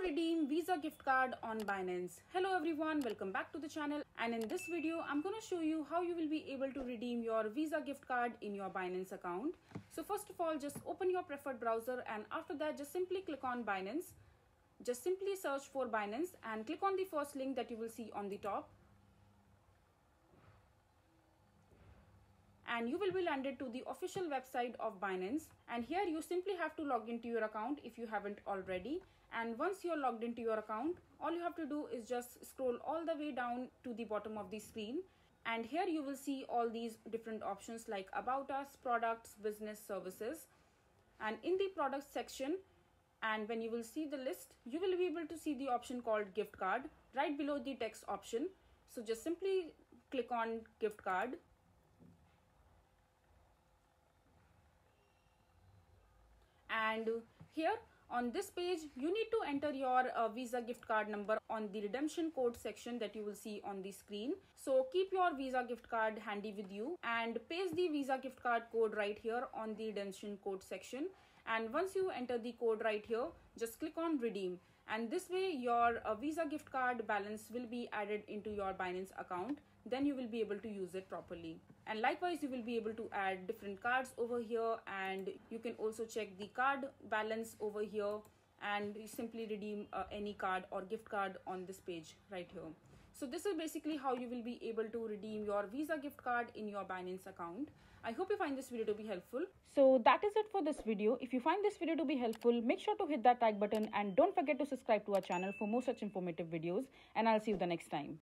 redeem Visa gift card on Binance. Hello everyone, welcome back to the channel and in this video I'm going to show you how you will be able to redeem your Visa gift card in your Binance account. So first of all just open your preferred browser and after that just simply click on Binance. Just simply search for Binance and click on the first link that you will see on the top. And you will be landed to the official website of Binance. And here you simply have to log into your account if you haven't already. And once you're logged into your account all you have to do is just scroll all the way down to the bottom of the screen. And here you will see all these different options like about us products business services. And in the products section and when you will see the list you will be able to see the option called gift card right below the text option. So just simply click on gift card and here on this page you need to enter your uh, visa gift card number on the redemption code section that you will see on the screen. So keep your visa gift card handy with you and paste the visa gift card code right here on the redemption code section. And once you enter the code right here just click on redeem and this way your uh, visa gift card balance will be added into your binance account. Then you will be able to use it properly. And likewise you will be able to add different cards over here. And you can also check the card balance over here and simply redeem uh, any card or gift card on this page right here. So this is basically how you will be able to redeem your visa gift card in your binance account. I hope you find this video to be helpful. So that is it for this video. If you find this video to be helpful make sure to hit that like button and don't forget to subscribe to our channel for more such informative videos. And i'll see you the next time